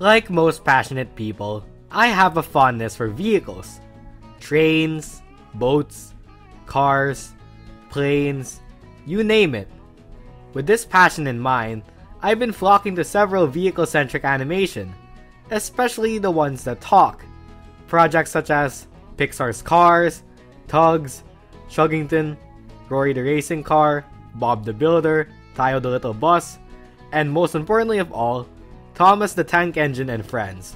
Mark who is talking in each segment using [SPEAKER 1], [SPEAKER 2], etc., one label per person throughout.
[SPEAKER 1] Like most passionate people, I have a fondness for vehicles. Trains, boats, cars, planes, you name it. With this passion in mind, I've been flocking to several vehicle-centric animation, especially the ones that talk. Projects such as Pixar's Cars, Tugs, Chuggington, Rory the Racing Car, Bob the Builder, Tayo the Little Bus, and most importantly of all, Thomas the Tank Engine and Friends.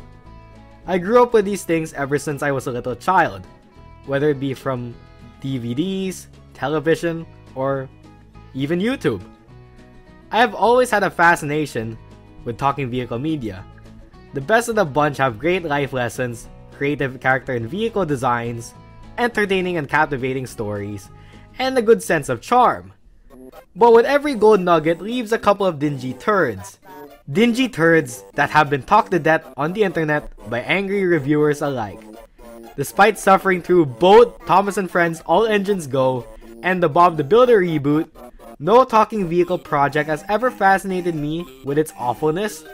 [SPEAKER 1] I grew up with these things ever since I was a little child, whether it be from DVDs, television, or even YouTube. I have always had a fascination with talking vehicle media. The best of the bunch have great life lessons, creative character and vehicle designs, entertaining and captivating stories, and a good sense of charm. But with every gold nugget leaves a couple of dingy turds. Dingy turds that have been talked to death on the internet by angry reviewers alike. Despite suffering through both Thomas and Friends All Engines Go and the Bob the Builder reboot, no talking vehicle project has ever fascinated me with its awfulness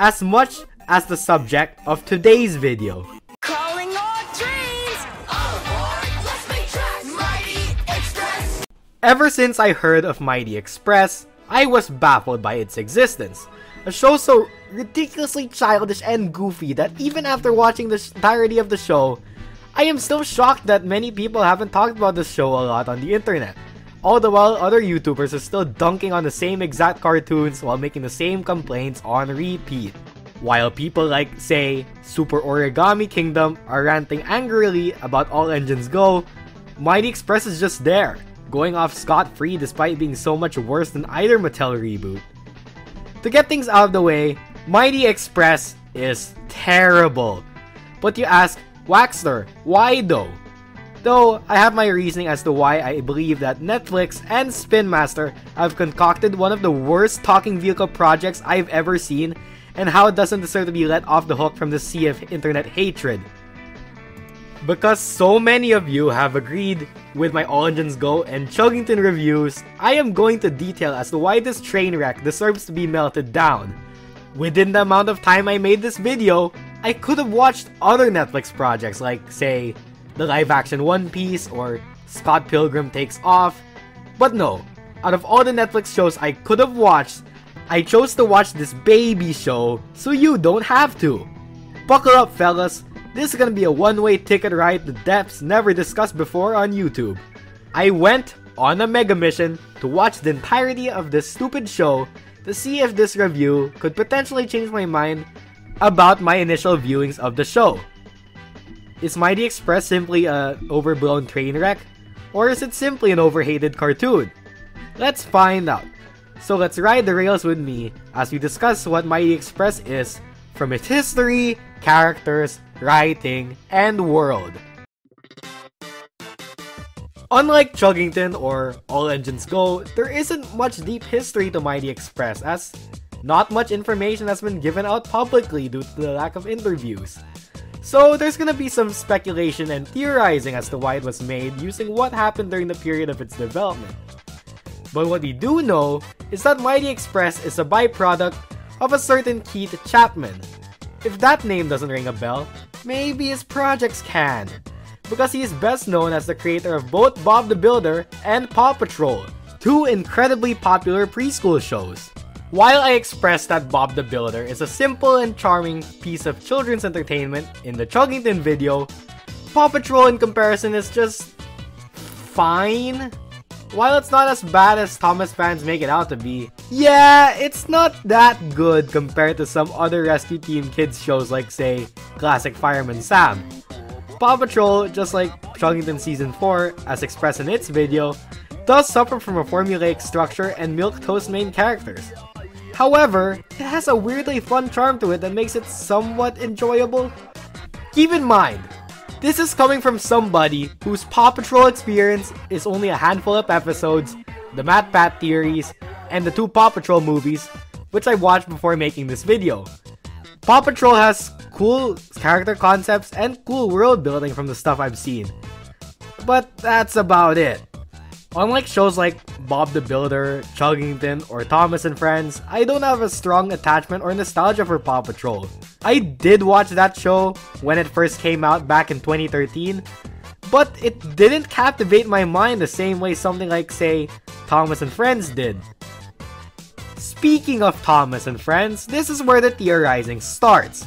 [SPEAKER 1] as much as the subject of today's video.
[SPEAKER 2] Calling all trains! Aboard! Let's make! Mighty Express!
[SPEAKER 1] Ever since I heard of Mighty Express, I was baffled by its existence. A show so ridiculously childish and goofy that even after watching the entirety of the show, I am still shocked that many people haven't talked about this show a lot on the internet. All the while other YouTubers are still dunking on the same exact cartoons while making the same complaints on repeat. While people like, say, Super Origami Kingdom are ranting angrily about All Engines Go, Mighty Express is just there, going off scot-free despite being so much worse than either Mattel reboot. To get things out of the way, Mighty Express is terrible. But you ask, Wakster, why though? Though, I have my reasoning as to why I believe that Netflix and Spin Master have concocted one of the worst talking vehicle projects I've ever seen, and how it doesn't deserve to be let off the hook from the sea of internet hatred. Because so many of you have agreed with my Engines Go and Chuggington reviews, I am going to detail as to why this train wreck deserves to be melted down. Within the amount of time I made this video, I could have watched other Netflix projects like, say, the live action One Piece or Scott Pilgrim Takes Off, but no, out of all the Netflix shows I could have watched, I chose to watch this baby show so you don't have to. Buckle up, fellas. This is gonna be a one-way ticket ride to depths never discussed before on YouTube. I went on a mega mission to watch the entirety of this stupid show to see if this review could potentially change my mind about my initial viewings of the show. Is Mighty Express simply a overblown train wreck? Or is it simply an overhated cartoon? Let's find out. So let's ride the rails with me as we discuss what Mighty Express is from its history, characters, writing, and world. Unlike Chuggington or All Engines Go, there isn't much deep history to Mighty Express as not much information has been given out publicly due to the lack of interviews. So there's gonna be some speculation and theorizing as to why it was made using what happened during the period of its development. But what we do know is that Mighty Express is a byproduct of a certain Keith Chapman. If that name doesn't ring a bell, maybe his projects can. Because he is best known as the creator of both Bob the Builder and Paw Patrol, two incredibly popular preschool shows. While I express that Bob the Builder is a simple and charming piece of children's entertainment in the Chuggington video, Paw Patrol in comparison is just fine. While it's not as bad as Thomas fans make it out to be, yeah, it's not that good compared to some other Rescue Team Kids shows like say, Classic Fireman Sam. Paw Patrol, just like Chuggington Season 4, as expressed in its video, does suffer from a formulaic structure and milquetoast main characters. However, it has a weirdly fun charm to it that makes it somewhat enjoyable. Keep in mind, this is coming from somebody whose Paw Patrol experience is only a handful of episodes, the MatPat theories, and the two Paw Patrol movies, which I watched before making this video. Paw Patrol has cool character concepts and cool world building from the stuff I've seen. But that's about it. Unlike shows like Bob the Builder, Chuggington, or Thomas and Friends, I don't have a strong attachment or nostalgia for Paw Patrol. I did watch that show when it first came out back in 2013, but it didn't captivate my mind the same way something like, say, Thomas and Friends did. Speaking of Thomas and Friends, this is where the theorizing starts.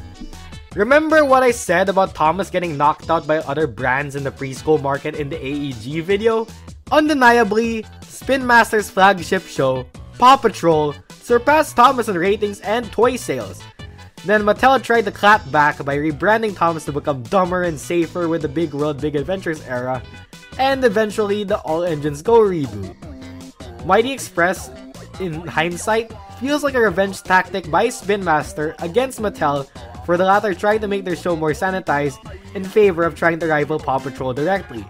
[SPEAKER 1] Remember what I said about Thomas getting knocked out by other brands in the preschool market in the AEG video? Undeniably, Spin Master's flagship show, Paw Patrol, surpassed Thomas in ratings and toy sales. Then Mattel tried to clap back by rebranding Thomas to become dumber and safer with the Big World Big Adventures era, and eventually the All Engines Go reboot. Mighty Express, in hindsight, feels like a revenge tactic by Spin Master against Mattel for the latter trying to make their show more sanitized in favor of trying to rival Paw Patrol directly.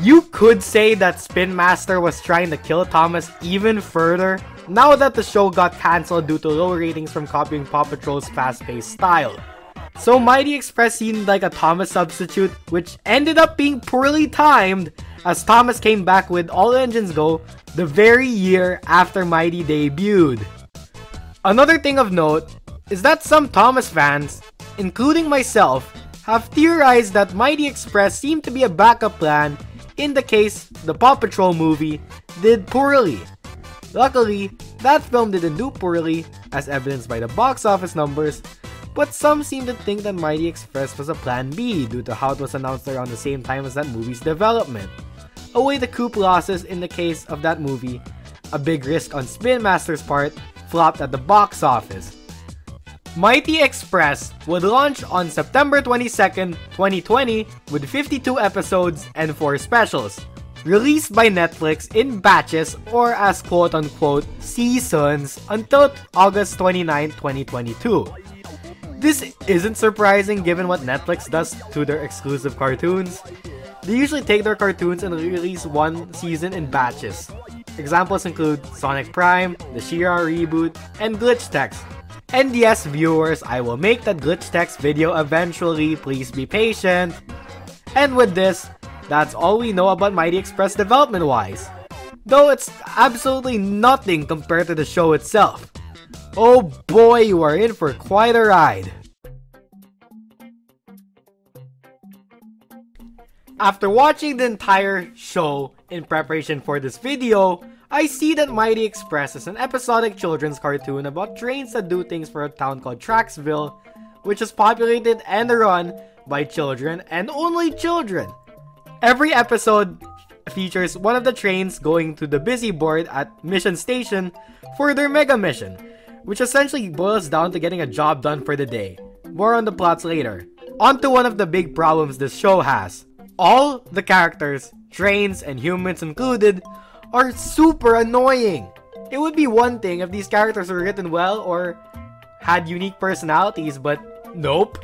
[SPEAKER 1] You could say that Spin Master was trying to kill Thomas even further now that the show got cancelled due to low ratings from copying Paw Patrol's fast-paced style. So Mighty Express seemed like a Thomas substitute, which ended up being poorly timed as Thomas came back with All Engines Go the very year after Mighty debuted. Another thing of note is that some Thomas fans, including myself, have theorized that Mighty Express seemed to be a backup plan in the case the Paw Patrol movie did poorly. Luckily, that film didn't do poorly, as evidenced by the box office numbers, but some seem to think that Mighty Express was a plan B due to how it was announced around the same time as that movie's development. A way to coop losses in the case of that movie, a big risk on Spin Master's part, flopped at the box office. Mighty Express would launch on September 22nd, 2020 with 52 episodes and 4 specials. Released by Netflix in batches or as quote unquote seasons until August 29, 2022. This isn't surprising given what Netflix does to their exclusive cartoons. They usually take their cartoons and release one season in batches. Examples include Sonic Prime, the She-Ra reboot, and Glitch Techs. And yes, viewers, I will make that Glitch Techs video eventually, please be patient. And with this, that's all we know about Mighty Express development-wise. Though it's absolutely nothing compared to the show itself. Oh boy, you are in for quite a ride. After watching the entire show in preparation for this video, I see that Mighty Express is an episodic children's cartoon about trains that do things for a town called Traxville, which is populated and run by children and only children. Every episode features one of the trains going to the busy board at Mission Station for their mega mission, which essentially boils down to getting a job done for the day. More on the plots later. On to one of the big problems this show has. All the characters, trains, and humans included, are super annoying. It would be one thing if these characters were written well or had unique personalities, but nope.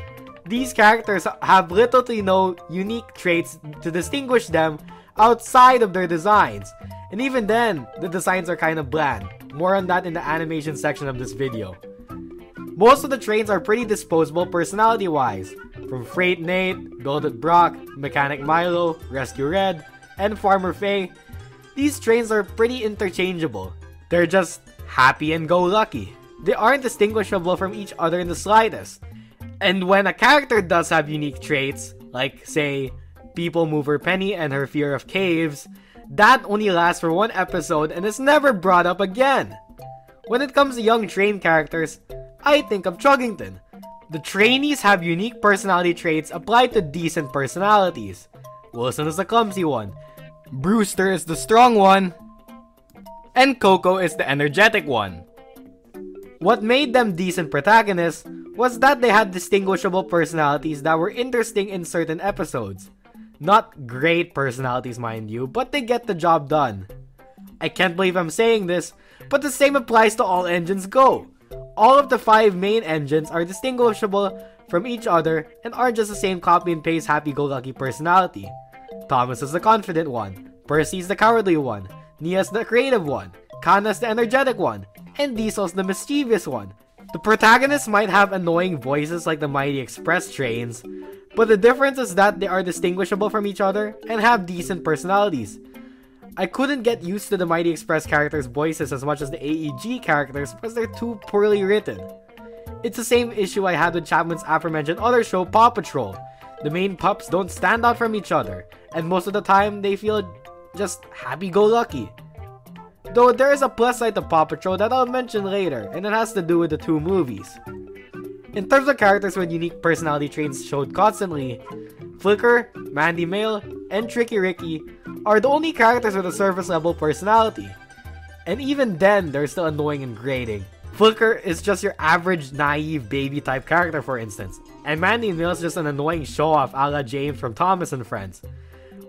[SPEAKER 1] These characters have little to no unique traits to distinguish them outside of their designs. And even then, the designs are kind of bland. More on that in the animation section of this video. Most of the trains are pretty disposable personality wise, from Freight Nate, Build It Brock, Mechanic Milo, Rescue Red, and Farmer Faye. These trains are pretty interchangeable. They're just happy and go lucky. They aren't distinguishable from each other in the slightest. And when a character does have unique traits, like say, People Mover Penny and her fear of caves, that only lasts for one episode and is never brought up again. When it comes to young train characters, I think of Chuggington. The trainees have unique personality traits applied to decent personalities. Wilson is a clumsy one, Brewster is the strong one, and Koko is the energetic one. What made them decent protagonists was that they had distinguishable personalities that were interesting in certain episodes. Not great personalities, mind you, but they get the job done. I can't believe I'm saying this, but the same applies to All Engines Go. All of the five main engines are distinguishable from each other and aren't just the same copy and paste happy-go-lucky personality. Thomas is the confident one, Percy's the cowardly one, Nia's the creative one, Kana's the energetic one, and Diesel's the mischievous one. The protagonists might have annoying voices like the Mighty Express trains, but the difference is that they are distinguishable from each other and have decent personalities. I couldn't get used to the Mighty Express characters' voices as much as the AEG characters because they're too poorly written. It's the same issue I had with Chapman's aforementioned other show, Paw Patrol. The main pups don't stand out from each other, and most of the time they feel just happy-go-lucky. Though there is a plus side to Paw Patrol that I'll mention later, and it has to do with the two movies. In terms of characters with unique personality traits showed constantly, Flicker, Mandy Mail, and Tricky Ricky are the only characters with a surface level personality. And even then, they're still annoying and grating. Flicker is just your average naive baby type character for instance, and Mandy Mail is just an annoying show off a la James from Thomas and Friends.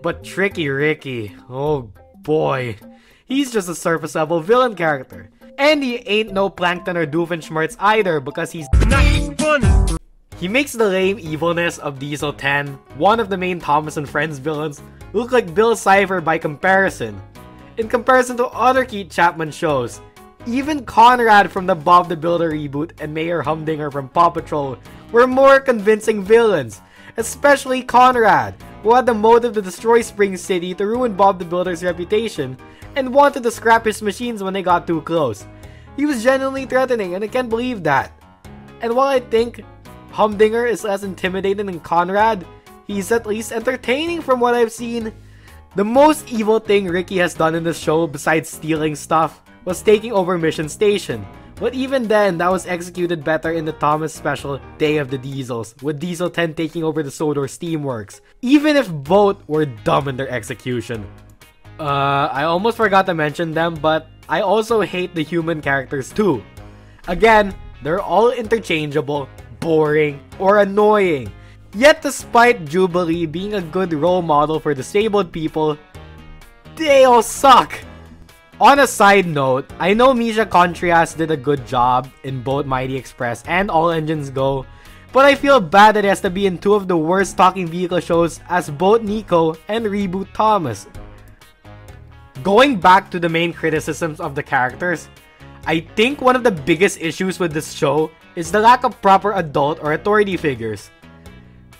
[SPEAKER 1] But Tricky Ricky, oh boy, he's just a surface level villain character. And he ain't no Plankton or Doofenshmirtz either because he's
[SPEAKER 3] Not funny.
[SPEAKER 1] he makes the lame evilness of Diesel 10, one of the main Thomas and Friends villains, look like Bill Cipher by comparison. In comparison to other Keith Chapman shows, even Conrad from the Bob the Builder reboot and Mayor Humdinger from Paw Patrol were more convincing villains, especially Conrad, who had the motive to destroy Spring City to ruin Bob the Builder's reputation and wanted to scrap his machines when they got too close. He was genuinely threatening and I can't believe that. And while I think Humdinger is less intimidating than Conrad, he's at least entertaining from what I've seen. The most evil thing Ricky has done in the show besides stealing stuff was taking over Mission Station. But even then, that was executed better in the Thomas special Day of the Diesels, with Diesel 10 taking over the Sodor Steamworks, even if both were dumb in their execution. Uh, I almost forgot to mention them, but I also hate the human characters too. Again, they're all interchangeable, boring, or annoying. Yet despite Jubilee being a good role model for disabled people, they all suck. On a side note, I know Meesha Contreras did a good job in both Mighty Express and All Engines Go, but I feel bad that he has to be in two of the worst talking vehicle shows as both Nico and Reboot Thomas. Going back to the main criticisms of the characters, I think one of the biggest issues with this show is the lack of proper adult or authority figures.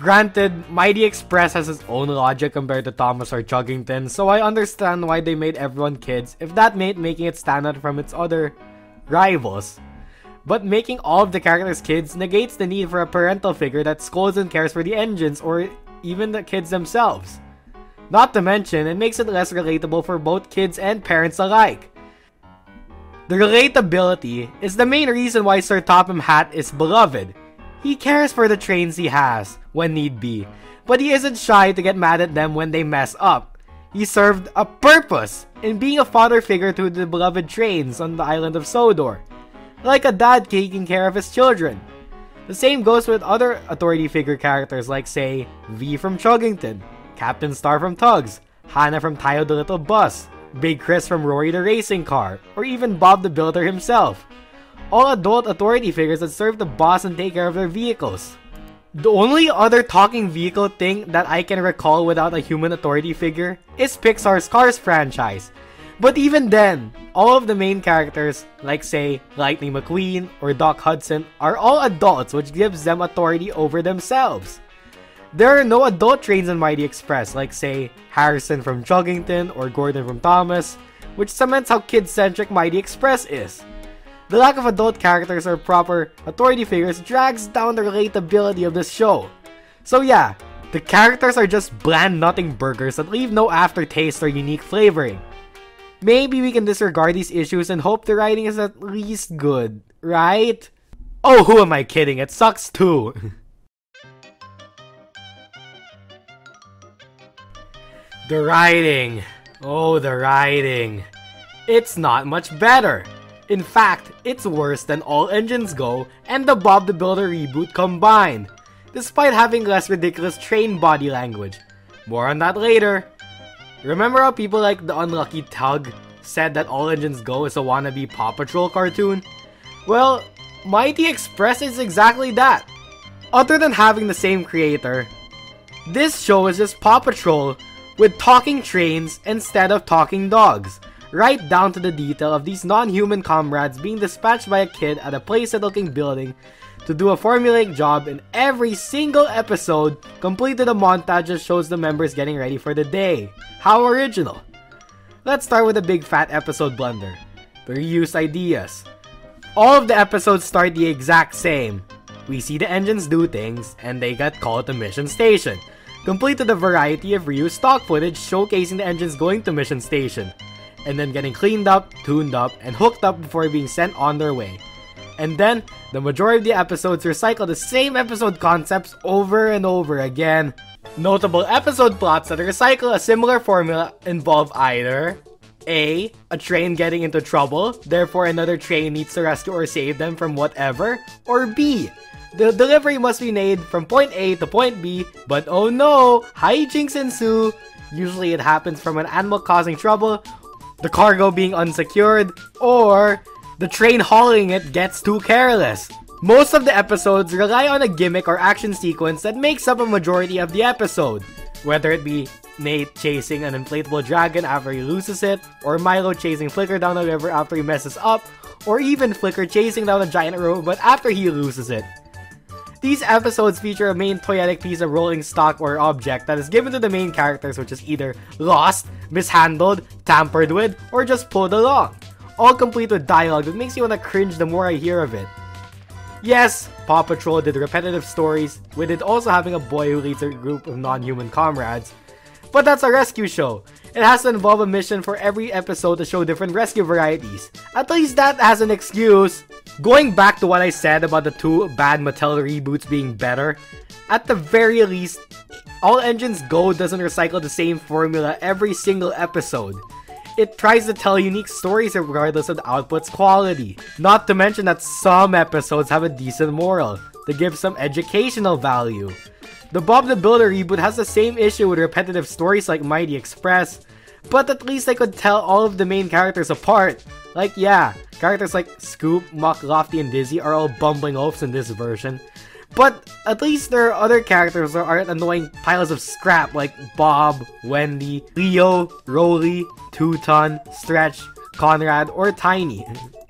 [SPEAKER 1] Granted, Mighty Express has its own logic compared to Thomas or Chuggington, so I understand why they made everyone kids if that meant making it stand out from its other rivals. But making all of the characters kids negates the need for a parental figure that scolds and cares for the engines or even the kids themselves. Not to mention, it makes it less relatable for both kids and parents alike. The relatability is the main reason why Sir Topham Hatt is beloved. He cares for the trains he has, when need be, but he isn't shy to get mad at them when they mess up. He served a purpose in being a father figure to the beloved trains on the island of Sodor, like a dad taking care of his children. The same goes with other authority figure characters like, say, Vee from Chuggington, Captain Star from Tugs, Hannah from Tayo the Little Bus, Big Chris from Rory the Racing Car, or even Bob the Builder himself. All adult authority figures that serve the boss and take care of their vehicles. The only other talking vehicle thing that I can recall without a human authority figure is Pixar's Cars franchise. But even then, all of the main characters, like say Lightning McQueen or Doc Hudson, are all adults which gives them authority over themselves. There are no adult trains in Mighty Express, like say Harrison from Chuggington or Gordon from Thomas, which cements how kid-centric Mighty Express is. The lack of adult characters or proper authority figures drags down the relatability of this show. So yeah, the characters are just bland nothing burgers that leave no aftertaste or unique flavoring. Maybe we can disregard these issues and hope the writing is at least good, right? Oh, who am I kidding? It sucks too. the writing. Oh, the writing. It's not much better. In fact, it's worse than All Engines Go and the Bob the Builder reboot combined, despite having less ridiculous train body language. More on that later. Remember how people like the Unlucky Tug said that All Engines Go is a wannabe Paw Patrol cartoon? Well, Mighty Express is exactly that. Other than having the same creator, this show is just Paw Patrol with talking trains instead of talking dogs, right down to the detail of these non-human comrades being dispatched by a kid at a playset-looking building to do a formulaic job in every single episode, completed a montage that shows the members getting ready for the day. How original. Let's start with a big fat episode blunder. The reused ideas. All of the episodes start the exact same. We see the engines do things, and they get called to mission station, complete with a variety of reused stock footage showcasing the engines going to mission station, and then getting cleaned up, tuned up, and hooked up before being sent on their way. And then, the majority of the episodes recycle the same episode concepts over and over again. Notable episode plots that recycle a similar formula involve either A. A train getting into trouble, therefore another train needs to rescue or save them from whatever, or B. The delivery must be made from point A to point B, but oh no, hijinks ensue. Usually it happens from an animal causing trouble, the cargo being unsecured, or the train hauling it gets too careless. Most of the episodes rely on a gimmick or action sequence that makes up a majority of the episode, whether it be Nate chasing an inflatable dragon after he loses it, or Milo chasing Flicker down the river after he messes up, or even Flicker chasing down a giant robot after he loses it. These episodes feature a main toyetic piece of rolling stock or object that is given to the main characters which is either lost, mishandled, tampered with, or just pulled along. All complete with dialogue that makes you want to cringe the more I hear of it. Yes, Paw Patrol did repetitive stories, with it also having a boy who leads a group of non-human comrades. But that's a rescue show. It has to involve a mission for every episode to show different rescue varieties. At least that has an excuse. Going back to what I said about the two bad Mattel reboots being better, at the very least, All Engines Go doesn't recycle the same formula every single episode. It tries to tell unique stories regardless of the output's quality. Not to mention that some episodes have a decent moral, to give some educational value. The Bob the Builder reboot has the same issue with repetitive stories like Mighty Express, but at least I could tell all of the main characters apart. Like, yeah, characters like Scoop, Muck, Lofty, and Dizzy are all bumbling oafs in this version. But at least there are other characters that aren't annoying piles of scrap like Bob, Wendy, Leo, Roley, Two-Tonne, Stretch, Conrad, or Tiny.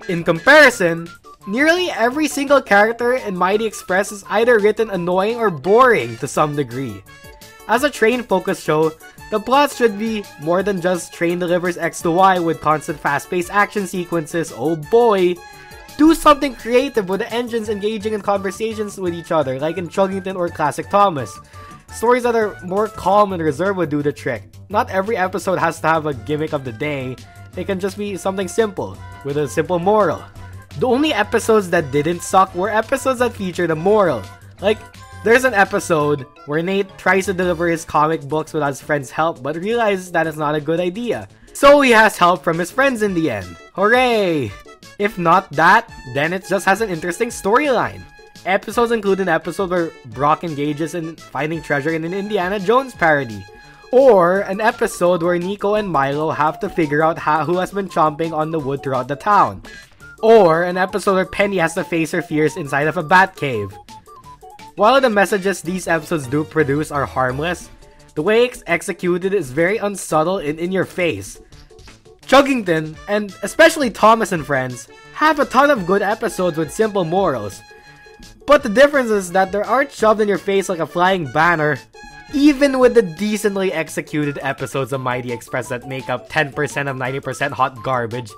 [SPEAKER 1] In comparison, nearly every single character in Mighty Express is either written annoying or boring to some degree. As a train-focused show, the plot should be more than just train delivers X to Y with constant fast-paced action sequences, oh boy! Do something creative with the engines engaging in conversations with each other, like in Chuggington or Classic Thomas. Stories that are more calm and reserved would do the trick. Not every episode has to have a gimmick of the day, it can just be something simple, with a simple moral. The only episodes that didn't suck were episodes that featured a moral. Like, there's an episode where Nate tries to deliver his comic books without his friend's help but realizes that it's not a good idea. So he has help from his friends in the end. Hooray! If not that, then it just has an interesting storyline. Episodes include an episode where Brock engages in finding treasure in an Indiana Jones parody. Or an episode where Nico and Milo have to figure out how, who has been chomping on the wood throughout the town. Or an episode where Penny has to face her fears inside of a bat cave. While the messages these episodes do produce are harmless, the way it's executed is very unsubtle and in your face. Chuggington, and especially Thomas and Friends, have a ton of good episodes with simple morals. But the difference is that they aren't shoved in your face like a flying banner. Even with the decently executed episodes of Mighty Express that make up 10% of 90% hot garbage,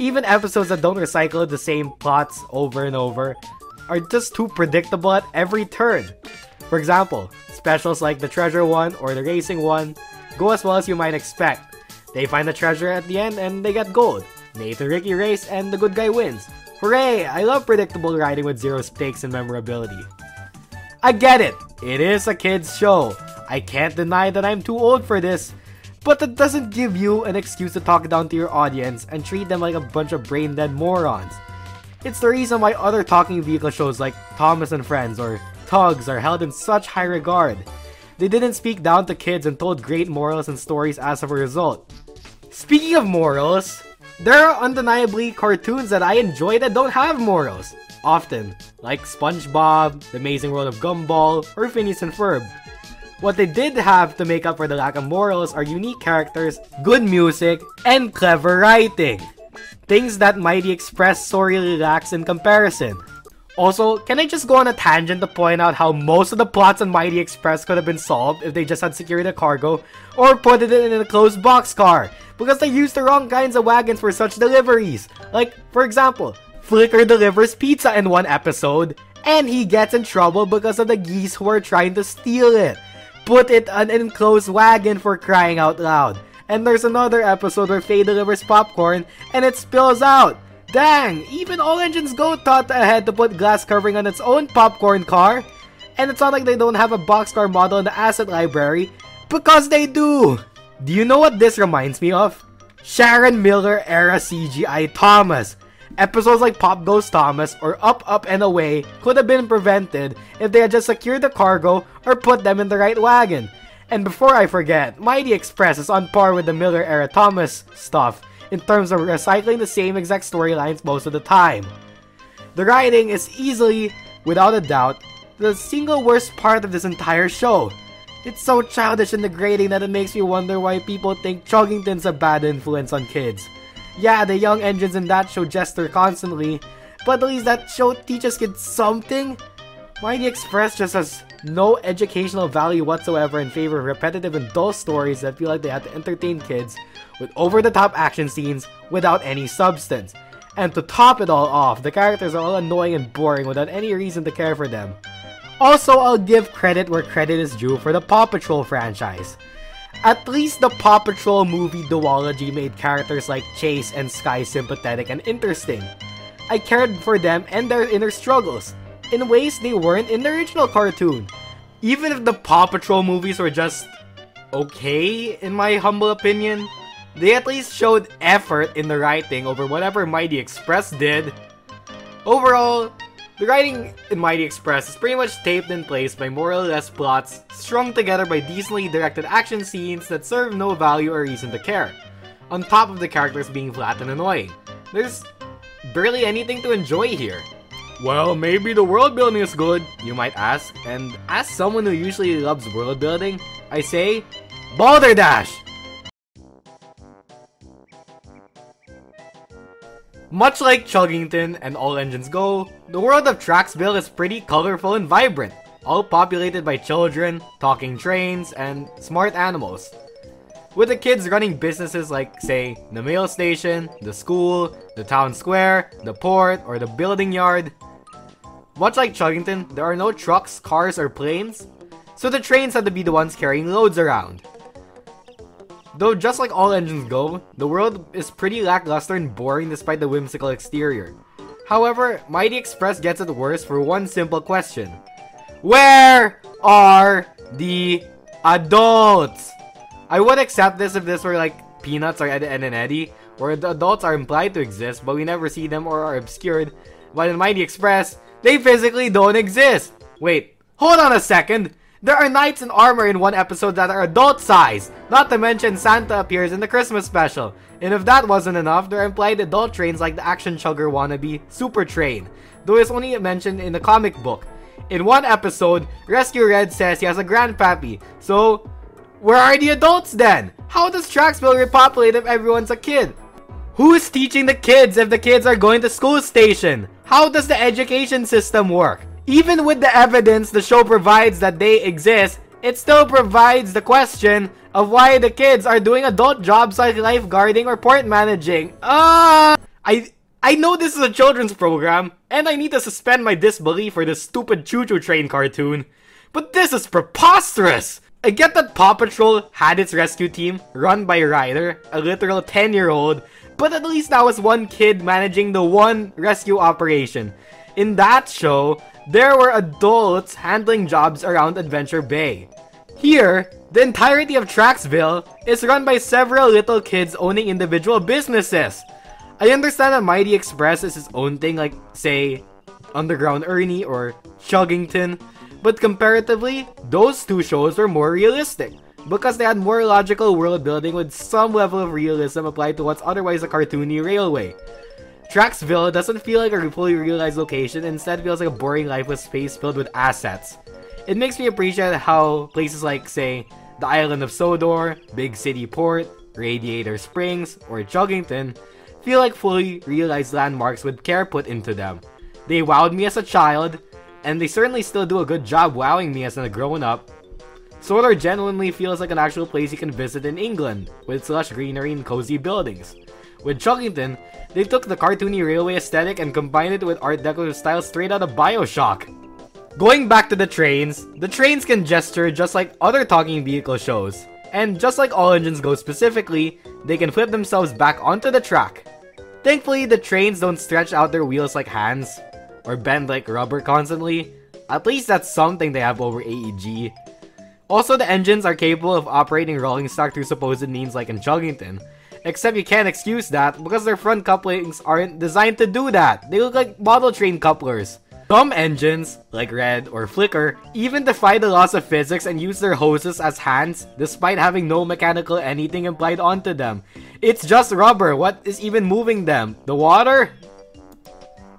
[SPEAKER 1] even episodes that don't recycle the same plots over and over are just too predictable at every turn. For example, specials like the treasure one or the racing one go as well as you might expect. They find the treasure at the end and they get gold. Nathan Ricky race and the good guy wins. Hooray! I love predictable riding with zero stakes and memorability. I get it! It is a kid's show. I can't deny that I'm too old for this, but that doesn't give you an excuse to talk down to your audience and treat them like a bunch of brain dead morons. It's the reason why other talking vehicle shows like Thomas and Friends or Tugs are held in such high regard. They didn't speak down to kids and told great morals and stories as a result. Speaking of morals, there are undeniably cartoons that I enjoy that don't have morals. Often, like SpongeBob, The Amazing World of Gumball, or Phineas and Ferb. What they did have to make up for the lack of morals are unique characters, good music, and clever writing. Things that Mighty Express sorely lacks in comparison. Also, can I just go on a tangent to point out how most of the plots on Mighty Express could have been solved if they just had secured the cargo or put it in a closed boxcar? Because they used the wrong kinds of wagons for such deliveries. Like, for example, Flicker delivers pizza in one episode, and he gets in trouble because of the geese who are trying to steal it. Put it on an enclosed wagon for crying out loud. And there's another episode where Faye delivers popcorn and it spills out. Dang, even All Engines Go thought ahead to put glass covering on its own popcorn car. And it's not like they don't have a boxcar model in the asset library, because they do! Do you know what this reminds me of? Sharon Miller era CGI Thomas. Episodes like Pop Goes Thomas or Up Up and Away could have been prevented if they had just secured the cargo or put them in the right wagon. And before I forget, Mighty Express is on par with the Miller era Thomas stuff in terms of recycling the same exact storylines most of the time. The writing is easily, without a doubt, the single worst part of this entire show. It's so childish and degrading that it makes me wonder why people think Chuggington's a bad influence on kids. Yeah, the young engines in that show jester constantly, but at least that show teaches kids something. Mighty Express just has no educational value whatsoever in favor of repetitive and dull stories that feel like they have to entertain kids with over-the-top action scenes without any substance. And to top it all off, the characters are all annoying and boring without any reason to care for them. Also, I'll give credit where credit is due for the Paw Patrol franchise. At least the Paw Patrol movie duology made characters like Chase and Sky sympathetic and interesting. I cared for them and their inner struggles, in ways they weren't in the original cartoon. Even if the Paw Patrol movies were just okay, in my humble opinion, they at least showed effort in the writing over whatever Mighty Express did. Overall, the writing in Mighty Express is pretty much taped in place by more or less plots strung together by decently directed action scenes that serve no value or reason to care, on top of the characters being flat and annoying. There's barely anything to enjoy here. Well, maybe the world building is good, you might ask, and as someone who usually loves world building, I say, Balderdash! Much like Chuggington and All Engines Go, the world of Traxville is pretty colorful and vibrant, all populated by children, talking trains, and smart animals. With the kids running businesses like, say, the mail station, the school, the town square, the port, or the building yard. Much like Chuggington, there are no trucks, cars, or planes, so the trains had to be the ones carrying loads around. Though just like all engines go, the world is pretty lackluster and boring despite the whimsical exterior. However, Mighty Express gets it worse for one simple question. Where are the adults? I would accept this if this were like Peanuts or Ed, Edd n Eddy, where the adults are implied to exist but we never see them or are obscured. But in Mighty Express, they physically don't exist. Wait, hold on a second. There are knights in armor in one episode that are adult size, not to mention Santa appears in the Christmas special. And if that wasn't enough, there are implied adult trains like the action chugger wannabe Super Train, though it's only mentioned in the comic book. In one episode, Rescue Red says he has a grandpappy, so where are the adults then? How does Traxville repopulate if everyone's a kid? Who is teaching the kids if the kids are going to school station? How does the education system work? Even with the evidence the show provides that they exist, it still provides the question of why the kids are doing adult jobs like lifeguarding or port managing. Ah! I I know this is a children's program, and I need to suspend my disbelief for this stupid choo-choo train cartoon. But this is preposterous! I get that Paw Patrol had its rescue team, run by Ryder, a literal 10-year-old, but at least that was one kid managing the one rescue operation. In that show, there were adults handling jobs around Adventure Bay. Here, the entirety of Traxville is run by several little kids owning individual businesses. I understand that Mighty Express is its own thing like, say, Underground Ernie or Chuggington, but comparatively, those two shows were more realistic because they had more logical world building with some level of realism applied to what's otherwise a cartoony railway. Traxville doesn't feel like a fully realized location, instead feels like a boring lifeless space filled with assets. It makes me appreciate how places like, say, the island of Sodor, Big City Port, Radiator Springs, or Chuggington feel like fully realized landmarks with care put into them. They wowed me as a child, and they certainly still do a good job wowing me as a grown up. Sodor genuinely feels like an actual place you can visit in England, with lush greenery and cozy buildings. With Chuggington, they took the cartoony railway aesthetic and combined it with Art Deco style straight out of Bioshock. Going back to the trains, the trains can gesture just like other talking vehicle shows. And just like all engines go specifically, they can flip themselves back onto the track. Thankfully, the trains don't stretch out their wheels like hands, or bend like rubber constantly. At least that's something they have over AEG. Also, the engines are capable of operating rolling stock through supposed means like in Chuggington. Except you can't excuse that because their front couplings aren't designed to do that. They look like model train couplers. Some engines, like Red or Flicker, even defy the laws of physics and use their hoses as hands despite having no mechanical anything implied onto them. It's just rubber, what is even moving them? The water?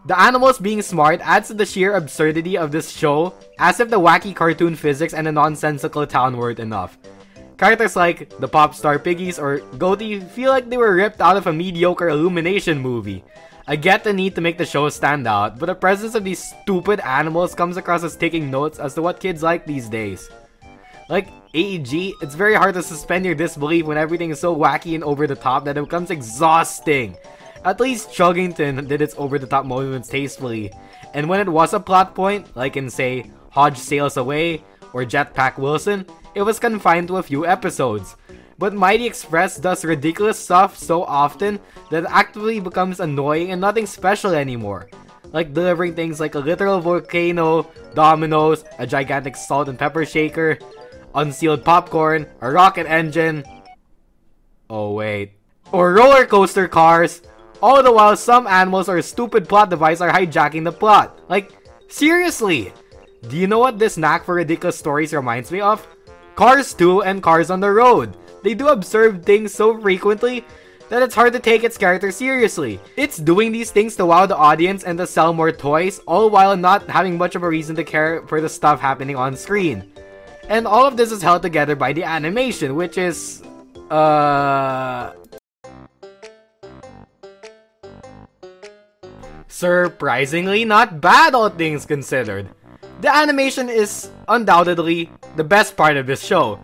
[SPEAKER 1] The animals being smart adds to the sheer absurdity of this show, as if the wacky cartoon physics and the nonsensical town weren't enough. Characters like the pop star piggies or Goatee feel like they were ripped out of a mediocre Illumination movie. I get the need to make the show stand out, but the presence of these stupid animals comes across as taking notes as to what kids like these days. Like AEG, it's very hard to suspend your disbelief when everything is so wacky and over the top that it becomes exhausting. At least Chuggington did its over the top moments tastefully, and when it was a plot point, like in say Hodge Sails Away or Jetpack Wilson, it was confined to a few episodes. But Mighty Express does ridiculous stuff so often that it actively becomes annoying and nothing special anymore. Like delivering things like a literal volcano, dominoes, a gigantic salt and pepper shaker, unsealed popcorn, a rocket engine. Oh wait. Or roller coaster cars. All the while some animals or stupid plot device are hijacking the plot. Like, seriously! Do you know what this knack for ridiculous stories reminds me of? Cars 2 and Cars on the Road. They do absurd things so frequently that it's hard to take its character seriously. It's doing these things to wow the audience and to sell more toys, all while not having much of a reason to care for the stuff happening on screen. And all of this is held together by the animation, which is... Uh... Surprisingly not bad all things considered. The animation is undoubtedly the best part of this show,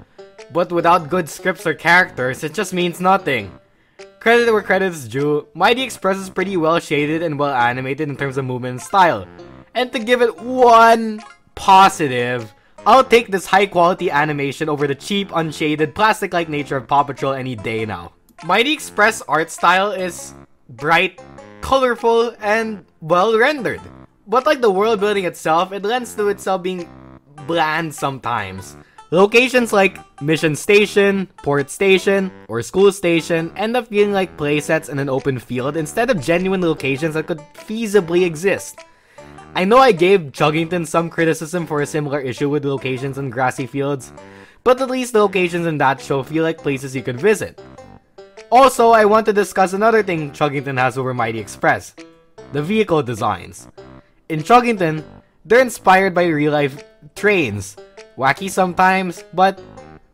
[SPEAKER 1] but without good scripts or characters, it just means nothing. Credit where credit is due, Mighty Express is pretty well shaded and well animated in terms of movement and style. And to give it one positive, I'll take this high quality animation over the cheap, unshaded, plastic like nature of Paw Patrol any day now. Mighty Express art style is bright, colorful, and well rendered. But like the world building itself, it lends to itself being bland sometimes. Locations like Mission Station, Port Station, or School Station end up feeling like playsets in an open field instead of genuine locations that could feasibly exist. I know I gave Chuggington some criticism for a similar issue with locations in grassy fields, but at least the locations in that show feel like places you can visit. Also, I want to discuss another thing Chuggington has over Mighty Express the vehicle designs. In Chuggington, they're inspired by real life trains. Wacky sometimes, but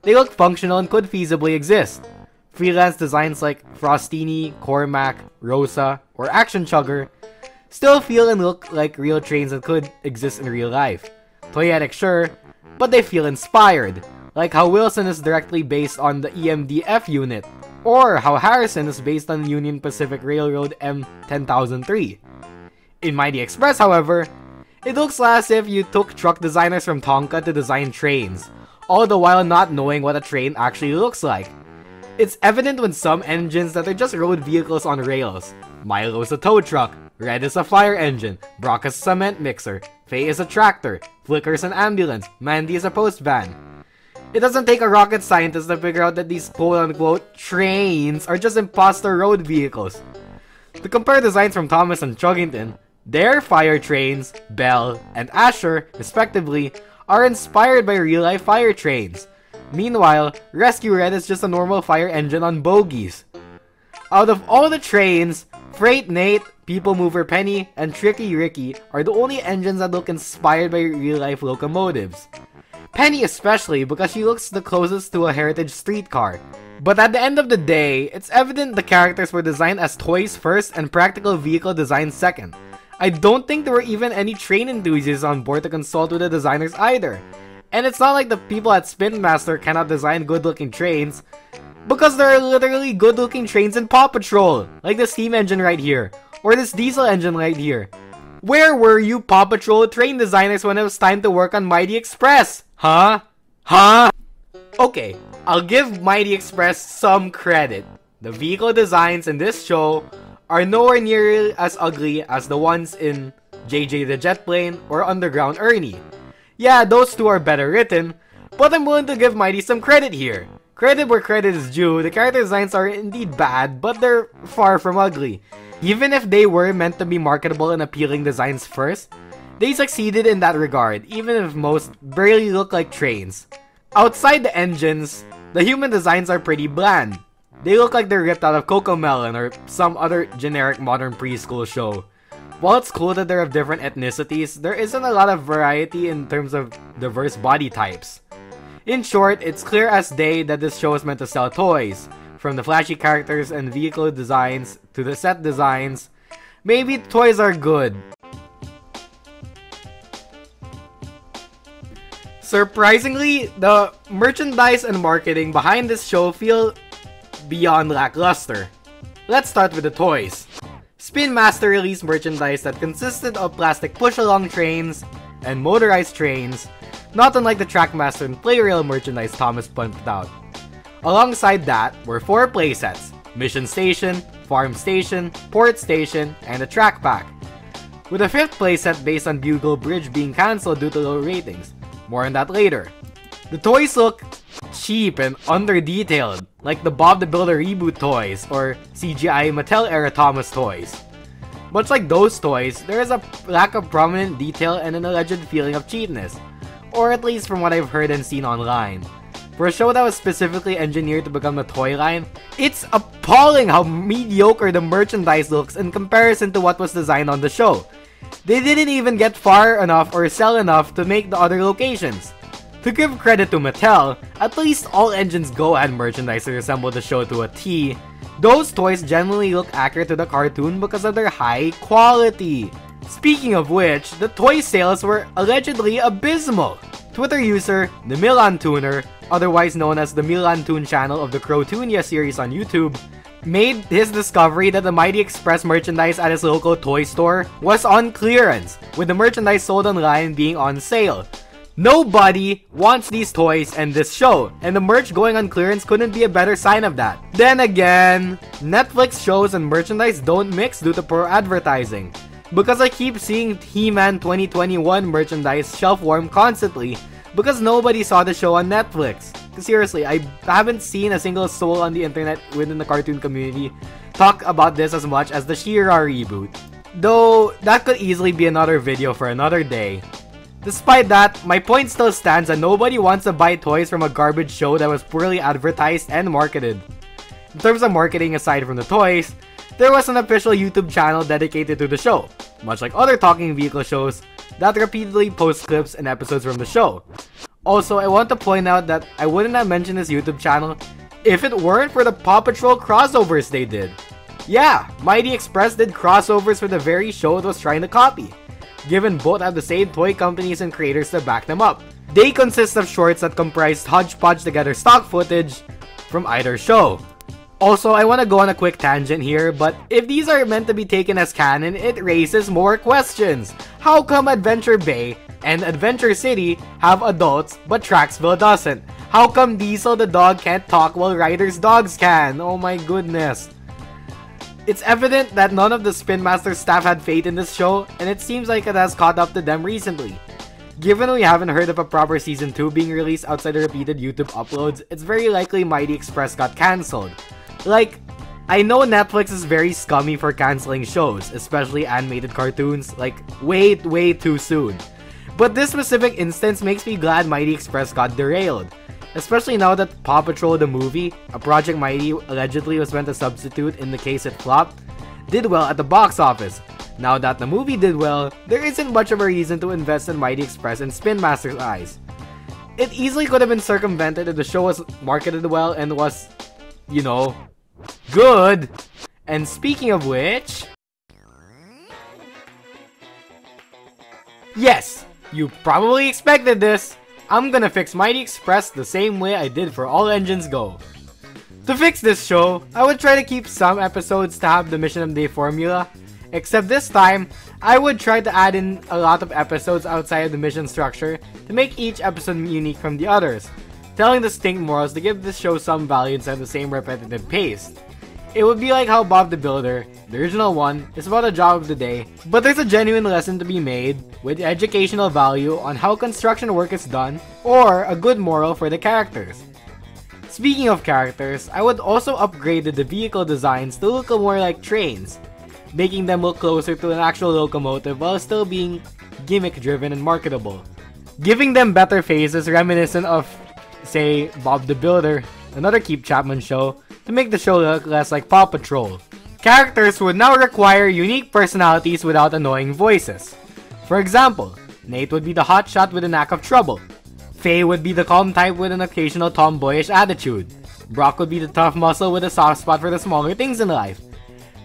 [SPEAKER 1] they look functional and could feasibly exist. Freelance designs like Frostini, Cormac, Rosa, or Action Chugger still feel and look like real trains that could exist in real life. Toyetic, sure, but they feel inspired, like how Wilson is directly based on the EMDF unit, or how Harrison is based on Union Pacific Railroad M10003. In Mighty Express, however, it looks as if you took truck designers from Tonka to design trains, all the while not knowing what a train actually looks like. It's evident when some engines that are just road vehicles on rails. Milo is a tow truck, Red is a fire engine, Brock is a cement mixer, Faye is a tractor, Flicker is an ambulance, Mandy is a post van. It doesn't take a rocket scientist to figure out that these quote-unquote trains are just imposter road vehicles. To compare designs from Thomas and Chuggington, their fire trains, Belle, and Asher, respectively, are inspired by real-life fire trains. Meanwhile, Rescue Red is just a normal fire engine on bogies. Out of all the trains, Freight Nate, People Mover Penny, and Tricky Ricky are the only engines that look inspired by real-life locomotives. Penny especially because she looks the closest to a heritage streetcar. But at the end of the day, it's evident the characters were designed as toys first and practical vehicle design second. I don't think there were even any train enthusiasts on board to consult with the designers either. And it's not like the people at Spin Master cannot design good looking trains, because there are literally good looking trains in Paw Patrol, like the steam engine right here, or this diesel engine right here. Where were you Paw Patrol train designers when it was time to work on Mighty Express? Huh? Huh? Okay, I'll give Mighty Express some credit. The vehicle designs in this show are nowhere near as ugly as the ones in JJ the Jet Plane or Underground Ernie. Yeah, those two are better written, but I'm willing to give Mighty some credit here. Credit where credit is due, the character designs are indeed bad, but they're far from ugly. Even if they were meant to be marketable and appealing designs first, they succeeded in that regard, even if most barely look like trains. Outside the engines, the human designs are pretty bland. They look like they're ripped out of CoComelon or some other generic modern preschool show. While it's cool that they're of different ethnicities, there isn't a lot of variety in terms of diverse body types. In short, it's clear as day that this show is meant to sell toys, from the flashy characters and vehicle designs to the set designs. Maybe toys are good. Surprisingly, the merchandise and marketing behind this show feel beyond lackluster. Let's start with the toys. Spin Master released merchandise that consisted of plastic push-along trains and motorized trains, not unlike the Trackmaster and Plarail merchandise Thomas pointed out. Alongside that were four playsets, Mission Station, Farm Station, Port Station, and a Track Pack, with a fifth playset based on Bugle Bridge being cancelled due to low ratings. More on that later. The toys look cheap and under-detailed, like the Bob the Builder reboot toys or CGI Mattel-era Thomas toys. Much like those toys, there is a lack of prominent detail and an alleged feeling of cheapness, or at least from what I've heard and seen online. For a show that was specifically engineered to become a toy line, it's appalling how mediocre the merchandise looks in comparison to what was designed on the show. They didn't even get far enough or sell enough to make the other locations. To give credit to Mattel, at least all Engines Go had merchandise to resemble the show to a T. Those toys generally look accurate to the cartoon because of their high quality. Speaking of which, the toy sales were allegedly abysmal. Twitter user, the Milan Tuner, otherwise known as the Milan Toon channel of the Crowtunia series on YouTube, made his discovery that the Mighty Express merchandise at his local toy store was on clearance, with the merchandise sold online being on sale. Nobody wants these toys and this show, and the merch going on clearance couldn't be a better sign of that. Then again, Netflix shows and merchandise don't mix due to poor advertising. Because I keep seeing He-Man 2021 merchandise shelf warm constantly, because nobody saw the show on Netflix. Seriously, I haven't seen a single soul on the internet within the cartoon community talk about this as much as the She-Ra reboot. Though, that could easily be another video for another day. Despite that, my point still stands that nobody wants to buy toys from a garbage show that was poorly advertised and marketed. In terms of marketing aside from the toys, there was an official YouTube channel dedicated to the show, much like other talking vehicle shows that repeatedly post clips and episodes from the show. Also, I want to point out that I wouldn't have mentioned this YouTube channel if it weren't for the Paw Patrol crossovers they did. Yeah, Mighty Express did crossovers for the very show it was trying to copy given both have the same toy companies and creators to back them up. They consist of shorts that comprise hodgepodge together stock footage from either show. Also, I want to go on a quick tangent here, but if these are meant to be taken as canon, it raises more questions. How come Adventure Bay and Adventure City have adults, but Traxville doesn't? How come Diesel the dog can't talk while Ryder's dogs can? Oh my goodness. It's evident that none of the Spin Master staff had faith in this show, and it seems like it has caught up to them recently. Given we haven't heard of a proper Season 2 being released outside the repeated YouTube uploads, it's very likely Mighty Express got cancelled. Like, I know Netflix is very scummy for canceling shows, especially animated cartoons, like, way, way too soon. But this specific instance makes me glad Mighty Express got derailed. Especially now that Paw Patrol the movie, a Project Mighty allegedly was meant to substitute in the case it flopped, did well at the box office. Now that the movie did well, there isn't much of a reason to invest in Mighty Express in Spin Master's eyes. It easily could have been circumvented if the show was marketed well and was, you know, good. And speaking of which... Yes, you probably expected this. I'm gonna fix Mighty Express the same way I did for All Engines Go. To fix this show, I would try to keep some episodes to have the Mission of the Day formula, except this time, I would try to add in a lot of episodes outside of the mission structure to make each episode unique from the others, telling distinct morals to give this show some value instead of the same repetitive pace. It would be like how Bob the Builder, the original one, is about a job of the day, but there's a genuine lesson to be made with educational value on how construction work is done, or a good moral for the characters. Speaking of characters, I would also upgrade the vehicle designs to look more like trains, making them look closer to an actual locomotive while still being gimmick driven and marketable. Giving them better faces reminiscent of, say, Bob the Builder, another Keith Chapman show, to make the show look less like Paw Patrol. Characters would now require unique personalities without annoying voices. For example, Nate would be the hotshot with a knack of trouble. Faye would be the calm type with an occasional tomboyish attitude. Brock would be the tough muscle with a soft spot for the smaller things in life.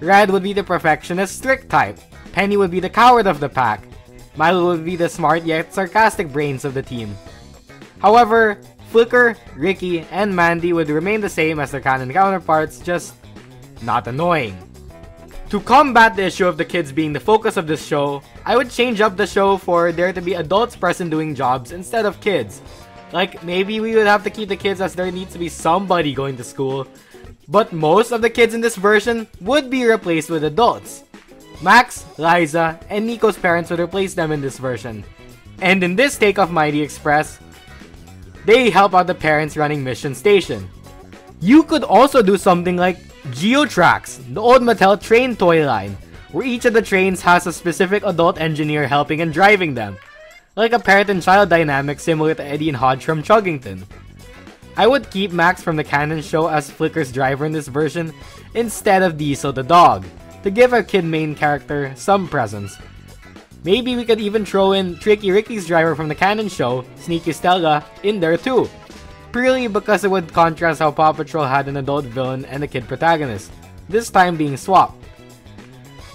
[SPEAKER 1] Red would be the perfectionist strict type. Penny would be the coward of the pack. Milo would be the smart yet sarcastic brains of the team. However, Flicker, Ricky, and Mandy would remain the same as their canon counterparts, just not annoying. To combat the issue of the kids being the focus of this show, I would change up the show for there to be adults present doing jobs instead of kids. Like, maybe we would have to keep the kids as there needs to be somebody going to school. But most of the kids in this version would be replaced with adults. Max, Liza, and Nico's parents would replace them in this version. And in this take of Mighty Express, they help out the parents running Mission Station. You could also do something like Geotrax, the old Mattel train toy line, where each of the trains has a specific adult engineer helping and driving them, like a parent and child dynamic similar to Eddie and Hodge from Chuggington. I would keep Max from the canon show as Flicker's driver in this version instead of Diesel the dog, to give our kid main character some presence. Maybe we could even throw in Tricky Ricky's driver from the canon show, Sneaky Stella, in there too. Purely because it would contrast how Paw Patrol had an adult villain and a kid protagonist, this time being swapped.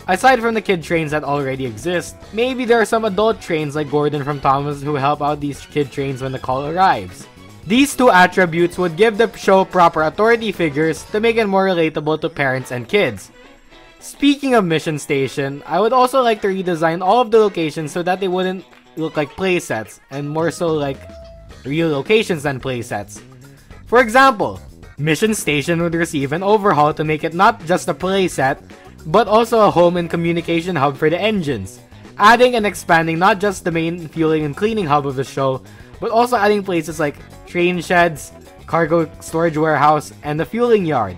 [SPEAKER 1] Aside from the kid trains that already exist, maybe there are some adult trains like Gordon from Thomas who help out these kid trains when the call arrives. These two attributes would give the show proper authority figures to make it more relatable to parents and kids. Speaking of Mission Station, I would also like to redesign all of the locations so that they wouldn't look like playsets, and more so like real locations than playsets. For example, Mission Station would receive an overhaul to make it not just a playset, but also a home and communication hub for the engines, adding and expanding not just the main fueling and cleaning hub of the show, but also adding places like train sheds, cargo storage warehouse, and the fueling yard.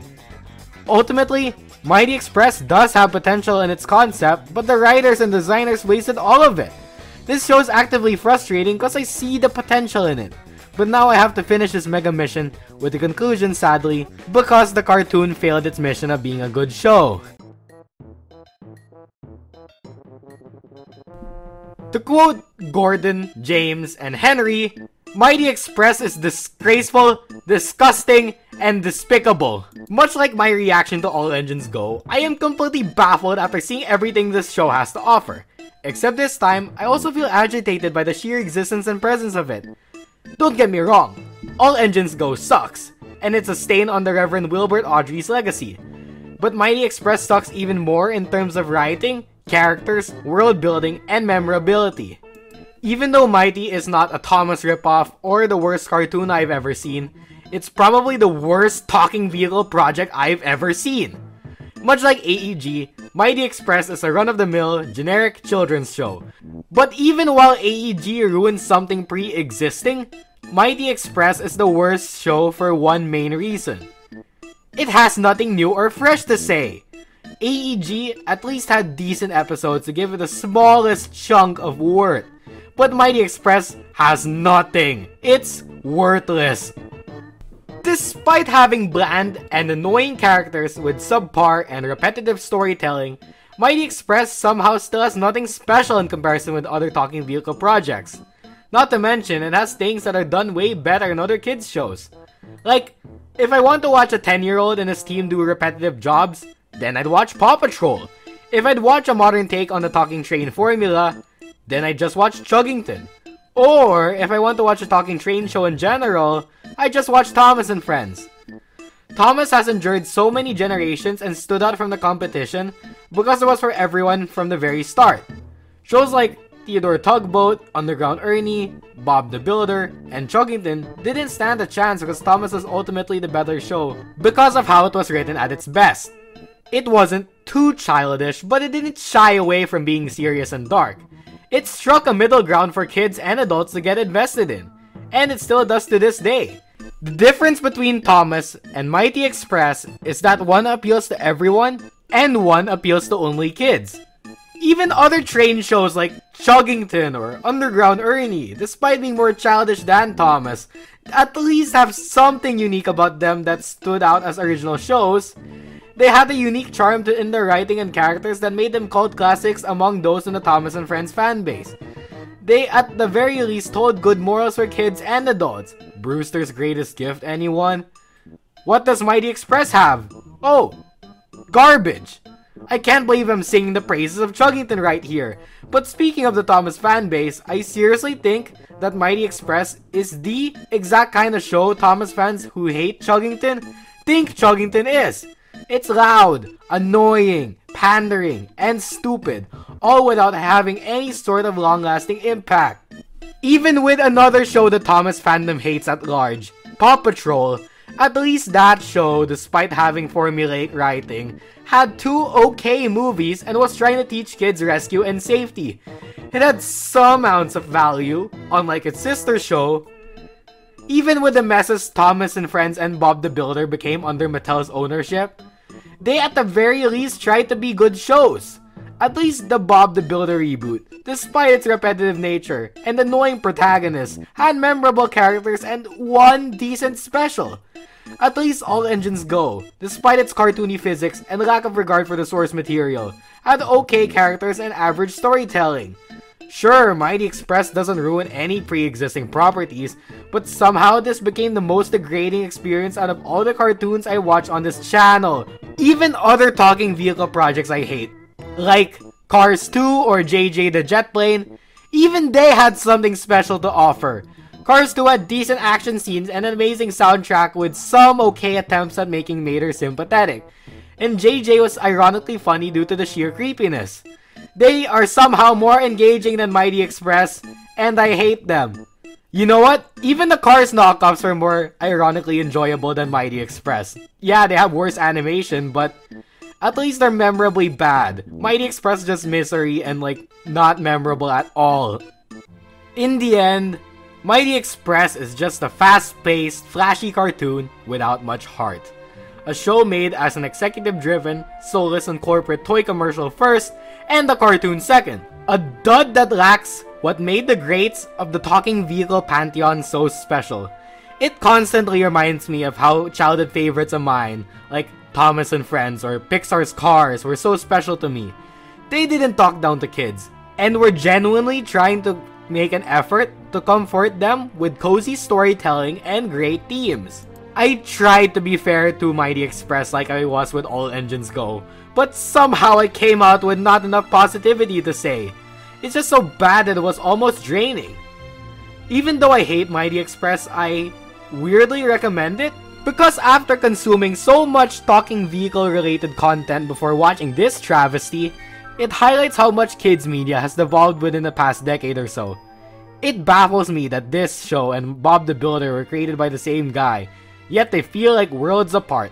[SPEAKER 1] Ultimately, Mighty Express does have potential in its concept, but the writers and designers wasted all of it. This show is actively frustrating because I see the potential in it. But now I have to finish this mega mission with the conclusion sadly because the cartoon failed its mission of being a good show. To quote Gordon, James, and Henry, Mighty Express is disgraceful, disgusting, and despicable. Much like my reaction to All Engines Go, I am completely baffled after seeing everything this show has to offer. Except this time, I also feel agitated by the sheer existence and presence of it. Don't get me wrong, All Engines Go sucks, and it's a stain on the Reverend Wilbert Awdry's legacy. But Mighty Express sucks even more in terms of writing, characters, world building, and memorability. Even though Mighty is not a Thomas ripoff or the worst cartoon I've ever seen, it's probably the worst talking vehicle project I've ever seen. Much like AEG, Mighty Express is a run-of-the-mill, generic children's show. But even while AEG ruins something pre-existing, Mighty Express is the worst show for one main reason. It has nothing new or fresh to say. AEG at least had decent episodes to give it the smallest chunk of worth. But Mighty Express has nothing. It's worthless. Despite having bland and annoying characters with subpar and repetitive storytelling, Mighty Express somehow still has nothing special in comparison with other talking vehicle projects. Not to mention, it has things that are done way better in other kids' shows. Like, if I want to watch a 10 year old and his team do repetitive jobs, then I'd watch Paw Patrol. If I'd watch a modern take on the talking train formula, then I'd just watch Chuggington. Or, if I want to watch a talking train show in general, I just watch Thomas and Friends. Thomas has endured so many generations and stood out from the competition because it was for everyone from the very start. Shows like Theodore Tugboat, Underground Ernie, Bob the Builder, and Chuggington didn't stand a chance because Thomas was ultimately the better show because of how it was written at its best. It wasn't too childish, but it didn't shy away from being serious and dark. It struck a middle ground for kids and adults to get invested in, and it still does to this day. The difference between Thomas and Mighty Express is that one appeals to everyone and one appeals to only kids. Even other train shows like Chuggington or Underground Ernie, despite being more childish than Thomas, at least have something unique about them that stood out as original shows. They had a unique charm to in their writing and characters that made them cult classics among those in the Thomas and Friends fan base. They at the very least told good morals for kids and adults. Brewster's greatest gift, anyone? What does Mighty Express have? Oh, garbage. I can't believe I'm singing the praises of Chuggington right here. But speaking of the Thomas fan base, I seriously think that Mighty Express is the exact kind of show Thomas fans who hate Chuggington think Chuggington is. It's loud, annoying, pandering, and stupid, all without having any sort of long-lasting impact. Even with another show that Thomas fandom hates at large, Paw Patrol, at least that show, despite having formulaic writing, had two okay movies and was trying to teach kids rescue and safety. It had some ounce of value, unlike its sister show. Even with the messes Thomas and Friends and Bob the Builder became under Mattel's ownership, they at the very least tried to be good shows. At least the Bob the Builder reboot, despite its repetitive nature and annoying protagonists, had memorable characters and one decent special. At least All Engines Go, despite its cartoony physics and lack of regard for the source material, had okay characters and average storytelling. Sure, Mighty Express doesn't ruin any pre-existing properties, but somehow this became the most degrading experience out of all the cartoons I watch on this channel. Even other talking vehicle projects I hate, like Cars 2 or JJ the Jet Plane, even they had something special to offer. Cars 2 had decent action scenes and an amazing soundtrack with some okay attempts at making Mater sympathetic. And JJ was ironically funny due to the sheer creepiness. They are somehow more engaging than Mighty Express, and I hate them. You know what? Even the Cars knockoffs were more ironically enjoyable than Mighty Express. Yeah, they have worse animation, but at least they're memorably bad. Mighty Express is just misery and like not memorable at all. In the end, Mighty Express is just a fast-paced, flashy cartoon without much heart. A show made as an executive-driven, soulless and corporate toy commercial first, and a cartoon second. A dud that lacks what made the greats of the talking vehicle pantheon so special. It constantly reminds me of how childhood favorites of mine, like Thomas and Friends or Pixar's Cars, were so special to me. They didn't talk down to kids, and were genuinely trying to make an effort to comfort them with cozy storytelling and great themes. I tried to be fair to Mighty Express like I was with All Engines Go, but somehow I came out with not enough positivity to say. It's just so bad that it was almost draining. Even though I hate Mighty Express, I weirdly recommend it because after consuming so much talking vehicle related content before watching this travesty, it highlights how much kids media has devolved within the past decade or so. It baffles me that this show and Bob the Builder were created by the same guy, yet they feel like worlds apart.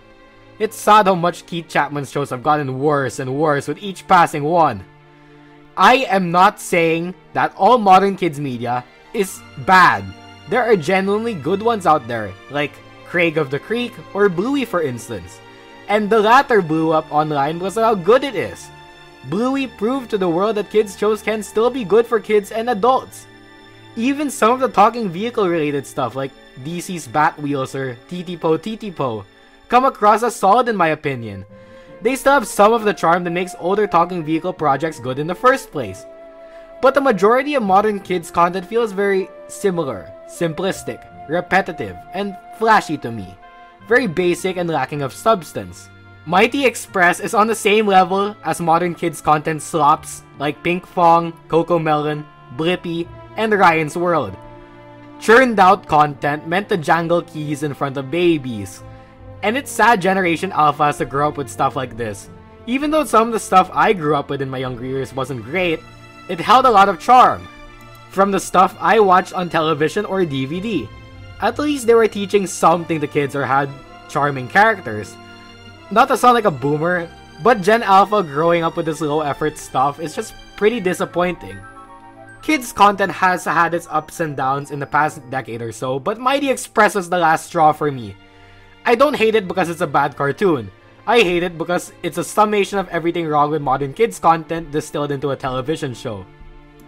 [SPEAKER 1] It's sad how much Keith Chapman's shows have gotten worse and worse with each passing one. I am not saying that all modern kids media is bad. There are genuinely good ones out there, like Craig of the Creek or Bluey for instance. And the latter blew up online because of how good it is. Bluey proved to the world that kids shows can still be good for kids and adults. Even some of the talking vehicle related stuff like DC's Batwheels or Titipo Titipo come across as solid in my opinion. They still have some of the charm that makes older talking vehicle projects good in the first place. But the majority of modern kids content feels very similar, simplistic, repetitive, and flashy to me. Very basic and lacking of substance. Mighty Express is on the same level as modern kids content slops like Pink Fong, CoComelon, Blippi, and Ryan's World. Churned out content meant to jangle keys in front of babies. And it's sad Generation Alpha has to grow up with stuff like this. Even though some of the stuff I grew up with in my younger years wasn't great, it held a lot of charm. From the stuff I watched on television or DVD. At least they were teaching something to kids or had charming characters. Not to sound like a boomer, but Gen Alpha growing up with this low effort stuff is just pretty disappointing. Kids content has had its ups and downs in the past decade or so, but Mighty Express was the last straw for me. I don't hate it because it's a bad cartoon. I hate it because it's a summation of everything wrong with modern kids content distilled into a television show.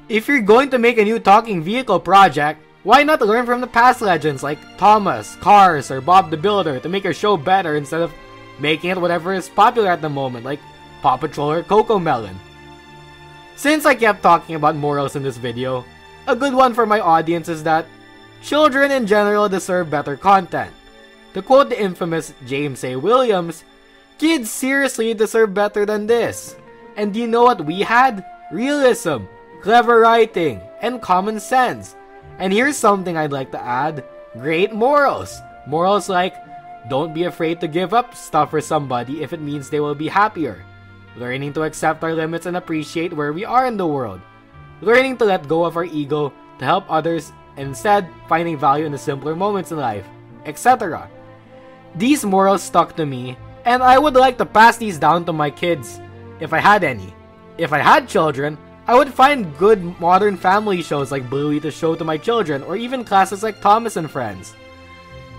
[SPEAKER 1] If you're going to make a new talking vehicle project, why not learn from the past legends like Thomas, Cars, or Bob the Builder to make your show better instead of making it whatever is popular at the moment like Paw Patrol or CoComelon? Since I kept talking about morals in this video, a good one for my audience is that children in general deserve better content. To quote the infamous James A. Williams, kids seriously deserve better than this. And do you know what we had? Realism, clever writing, and common sense. And here's something I'd like to add great morals. Morals like don't be afraid to give up stuff for somebody if it means they will be happier. Learning to accept our limits and appreciate where we are in the world. Learning to let go of our ego to help others and instead finding value in the simpler moments in life, etc. These morals stuck to me, and I would like to pass these down to my kids, if I had any. If I had children, I would find good modern family shows like Bluey to show to my children, or even classes like Thomas and Friends.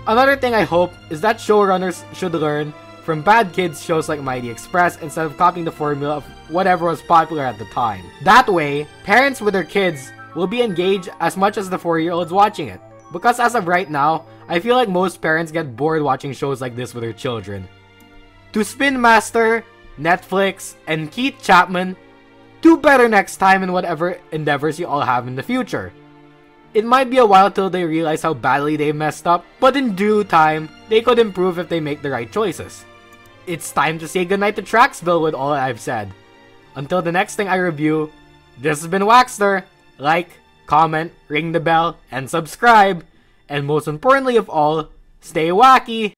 [SPEAKER 1] Another thing I hope is that showrunners should learn from bad kids shows like Mighty Express instead of copying the formula of whatever was popular at the time. That way, parents with their kids will be engaged as much as the 4 year olds watching it. Because as of right now, I feel like most parents get bored watching shows like this with their children. To Spin Master, Netflix, and Keith Chapman, do better next time in whatever endeavors you all have in the future. It might be a while till they realize how badly they messed up, but in due time, they could improve if they make the right choices. It's time to say goodnight to Traxville with all I've said. Until the next thing I review, this has been Wakster. Like, comment, ring the bell, and subscribe. And most importantly of all, stay wacky!